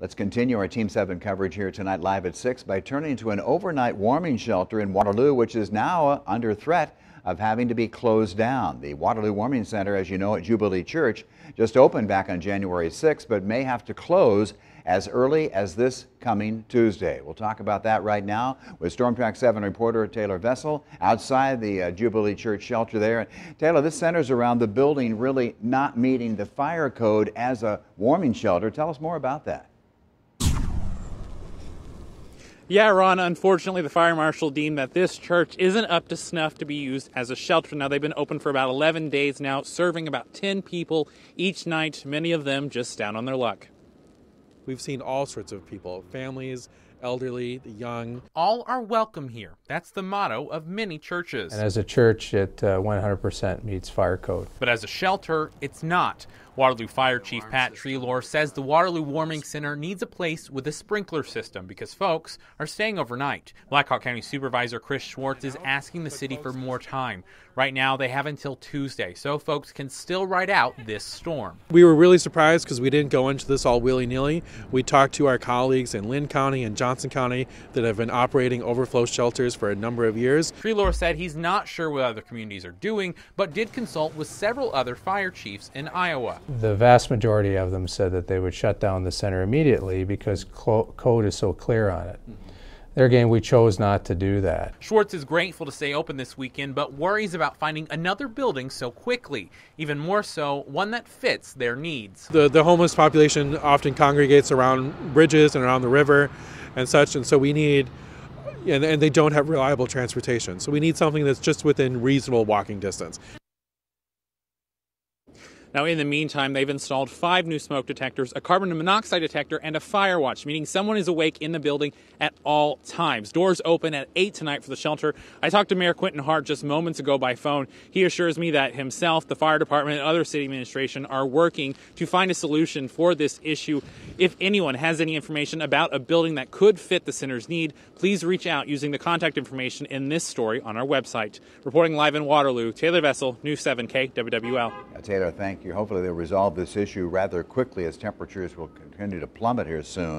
Let's continue our Team 7 coverage here tonight live at 6 by turning to an overnight warming shelter in Waterloo, which is now under threat of having to be closed down. The Waterloo Warming Center, as you know, at Jubilee Church, just opened back on January 6, but may have to close as early as this coming Tuesday. We'll talk about that right now with Storm Track 7 reporter Taylor Vessel outside the uh, Jubilee Church shelter there. Taylor, this centers around the building really not meeting the fire code as a warming shelter. Tell us more about that. Yeah, Ron, unfortunately, the fire marshal deemed that this church isn't up to snuff to be used as a shelter. Now, they've been open for about 11 days now, serving about 10 people each night, many of them just down on their luck. We've seen all sorts of people families, elderly, the young. All are welcome here. That's the motto of many churches. And as a church, it uh, 100% meets fire code. But as a shelter, it's not. Waterloo Fire Chief Pat Treloar says the Waterloo Warming Center needs a place with a sprinkler system because folks are staying overnight. Blackhawk County Supervisor Chris Schwartz is asking the city for more time. Right now, they have until Tuesday, so folks can still ride out this storm. We were really surprised because we didn't go into this all willy nilly. We talked to our colleagues in Linn County and Johnson County that have been operating overflow shelters for a number of years. Treloar said he's not sure what other communities are doing, but did consult with several other fire chiefs in Iowa. The vast majority of them said that they would shut down the center immediately because code is so clear on it. Mm-hmm. There again, we chose not to do that. Schwartz is grateful to stay open this weekend, but worries about finding another building so quickly. Even more so, one that fits their needs. The, the homeless population often congregates around bridges and around the river and such, and so we need, and, and they don't have reliable transportation. So we need something that's just within reasonable walking distance. Now, in the meantime, they've installed five new smoke detectors, a carbon monoxide detector, and a fire watch, meaning someone is awake in the building at all times. Doors open at 8 tonight for the shelter. I talked to Mayor Quentin Hart just moments ago by phone. He assures me that himself, the fire department, and other city administration are working to find a solution for this issue. If anyone has any information about a building that could fit the center's need, please reach out using the contact information in this story on our website. Reporting live in Waterloo, Taylor Vessel, News 7 KWWL. Yeah, Taylor, Hopefully they'll resolve this issue rather quickly as temperatures will continue to plummet here soon.